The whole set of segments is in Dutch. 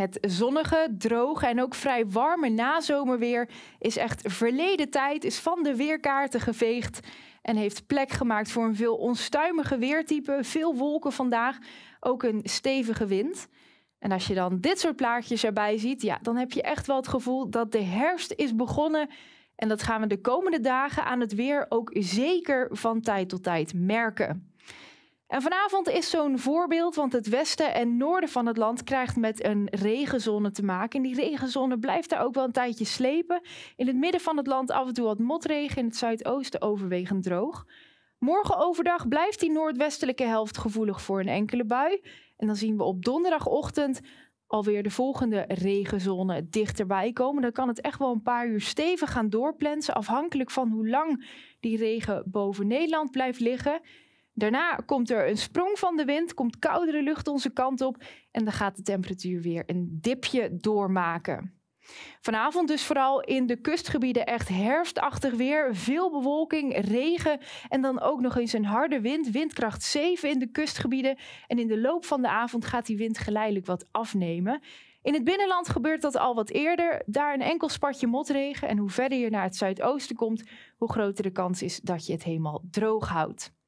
Het zonnige, droge en ook vrij warme nazomerweer is echt verleden tijd, is van de weerkaarten geveegd en heeft plek gemaakt voor een veel onstuimige weertype. Veel wolken vandaag, ook een stevige wind. En als je dan dit soort plaatjes erbij ziet, ja, dan heb je echt wel het gevoel dat de herfst is begonnen. En dat gaan we de komende dagen aan het weer ook zeker van tijd tot tijd merken. En vanavond is zo'n voorbeeld, want het westen en noorden van het land krijgt met een regenzone te maken. En die regenzone blijft daar ook wel een tijdje slepen. In het midden van het land af en toe wat motregen, in het zuidoosten overwegend droog. Morgen overdag blijft die noordwestelijke helft gevoelig voor een enkele bui. En dan zien we op donderdagochtend alweer de volgende regenzone dichterbij komen. Dan kan het echt wel een paar uur stevig gaan doorplensen, afhankelijk van hoe lang die regen boven Nederland blijft liggen. Daarna komt er een sprong van de wind, komt koudere lucht onze kant op en dan gaat de temperatuur weer een dipje doormaken. Vanavond dus vooral in de kustgebieden echt herfstachtig weer. Veel bewolking, regen en dan ook nog eens een harde wind. Windkracht 7 in de kustgebieden. En in de loop van de avond gaat die wind geleidelijk wat afnemen. In het binnenland gebeurt dat al wat eerder. Daar een enkel spatje motregen. En hoe verder je naar het zuidoosten komt, hoe groter de kans is dat je het helemaal droog houdt.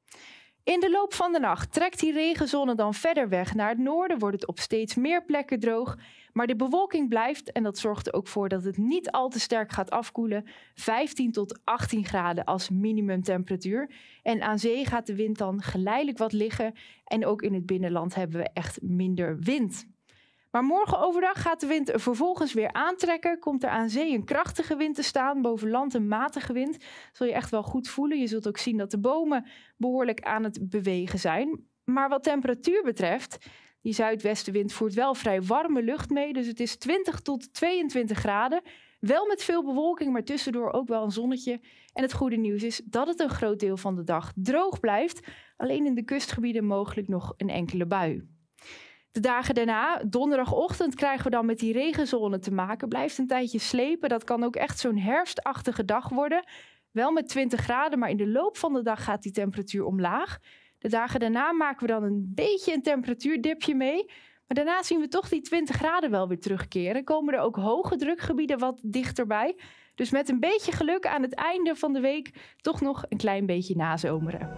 In de loop van de nacht trekt die regenzone dan verder weg naar het noorden, wordt het op steeds meer plekken droog. Maar de bewolking blijft en dat zorgt er ook voor dat het niet al te sterk gaat afkoelen. 15 tot 18 graden als minimumtemperatuur. En aan zee gaat de wind dan geleidelijk wat liggen. En ook in het binnenland hebben we echt minder wind. Maar morgen overdag gaat de wind vervolgens weer aantrekken. Komt er aan zee een krachtige wind te staan, boven land een matige wind. Zul je echt wel goed voelen. Je zult ook zien dat de bomen behoorlijk aan het bewegen zijn. Maar wat temperatuur betreft, die zuidwestenwind voert wel vrij warme lucht mee. Dus het is 20 tot 22 graden. Wel met veel bewolking, maar tussendoor ook wel een zonnetje. En het goede nieuws is dat het een groot deel van de dag droog blijft. Alleen in de kustgebieden mogelijk nog een enkele bui. De dagen daarna, donderdagochtend, krijgen we dan met die regenzone te maken. Blijft een tijdje slepen. Dat kan ook echt zo'n herfstachtige dag worden. Wel met 20 graden, maar in de loop van de dag gaat die temperatuur omlaag. De dagen daarna maken we dan een beetje een temperatuurdipje mee. Maar daarna zien we toch die 20 graden wel weer terugkeren. Komen er ook hoge drukgebieden wat dichterbij. Dus met een beetje geluk aan het einde van de week toch nog een klein beetje nazomeren.